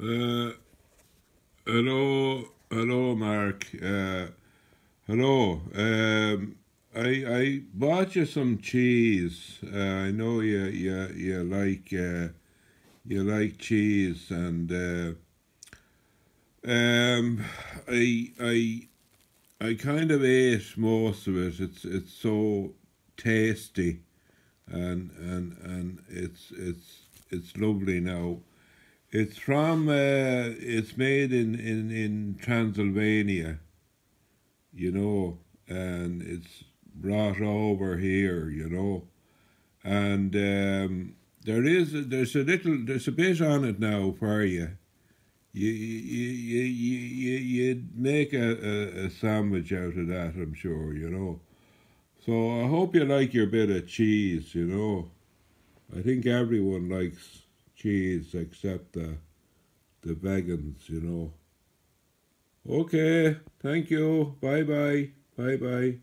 Uh, hello, hello, Mark. Uh, hello. Um, I I bought you some cheese. Uh, I know you you you like uh, you like cheese, and uh, um, I I I kind of ate most of it. It's it's so tasty, and and and it's it's it's lovely now. It's from uh, it's made in, in, in Transylvania, you know, and it's brought over here, you know, and um, there is there's a little there's a bit on it now for you. You you you you you you'd make a, a, a sandwich out of that, I'm sure, you know. So I hope you like your bit of cheese, you know. I think everyone likes cheese except the the vegans, you know. Okay, thank you. Bye bye. Bye bye.